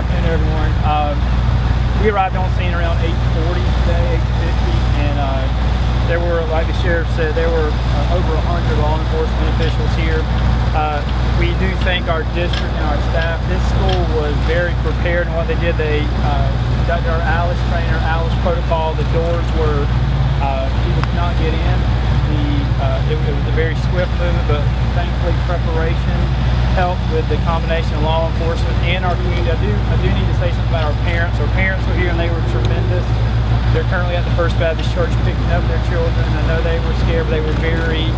afternoon, everyone. Uh, we arrived on scene around 8:40 today, 8:50, and uh, there were, like the sheriff said, there were uh, over 100 law enforcement officials here. Uh, we do thank our district and our staff. This school was very prepared in what they did. They uh, conducted our ALICE trainer, ALICE protocol. The doors were uh, people could not get in. The uh, it, it was a very swift movement, but thankfully preparation helped with the combination of law enforcement and our community. I do, I do need to say something about our parents. Our parents were here and they were tremendous. They're currently at the First Baptist Church picking up their children. I know they were scared, but they were very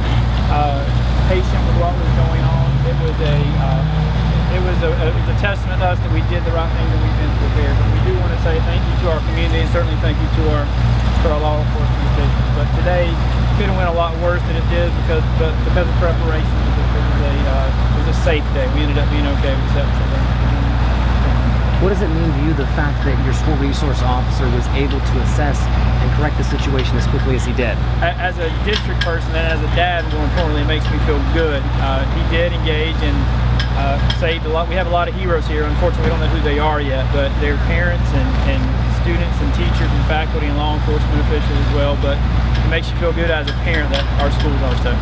uh, patient with what was going on. It was a, uh, it was a, it was a testament to us that we did the right thing, that we've been prepared. But we do want to say thank you to our community and certainly thank you to our, to our law enforcement officials. But today could have went a lot worse than it did because, but because of preparation. It was a, uh, it was a safe day. We ended up being okay with that. What does it mean to you the fact that your school resource officer was able to assess and correct the situation as quickly as he did? As a district person and as a dad, more importantly, it makes me feel good. Uh, he did engage and uh, saved a lot. We have a lot of heroes here. Unfortunately, we don't know who they are yet, but they're parents and, and students and teachers and faculty and law enforcement officials as well. But makes you feel good as a parent that our schools are safe.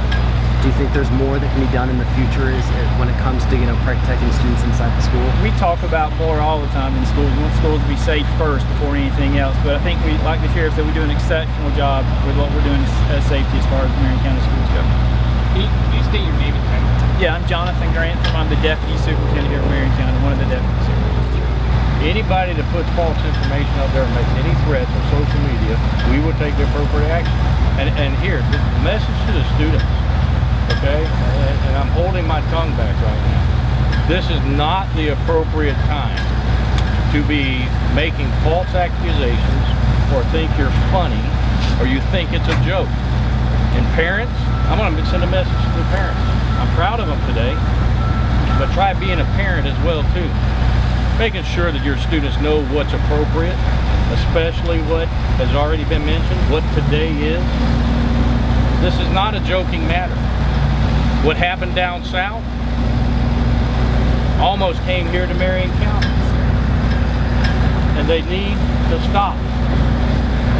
Do you think there's more that can be done in the future is eh, when it comes to you know protecting students inside the school? We talk about more all the time in schools. We want schools to be safe first before anything else. But I think we, like the sheriff said, we do an exceptional job with what we're doing as safety as far as Marion County schools go. Can you, can you state your name and title? Yeah, I'm Jonathan Grantham. I'm the deputy superintendent here at Marion County, one of the deputies here. Anybody that puts false information out there and makes any threats on social media, we will take the appropriate action. And, and here, the message to the students okay? And, and I'm holding my tongue back right now. This is not the appropriate time to be making false accusations or think you're funny or you think it's a joke. And parents, I'm going to send a message to the parents. I'm proud of them today, but try being a parent as well too. Making sure that your students know what's appropriate, especially what has already been mentioned, what today is. This is not a joking matter. What happened down south almost came here to Marion County. And they need to stop.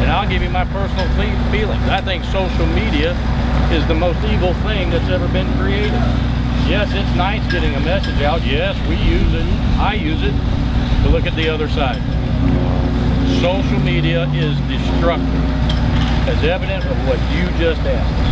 And I'll give you my personal feelings. I think social media is the most evil thing that's ever been created. Yes, it's nice getting a message out. Yes, we use it. I use it. to look at the other side. Social media is destructive, as evident of what you just asked.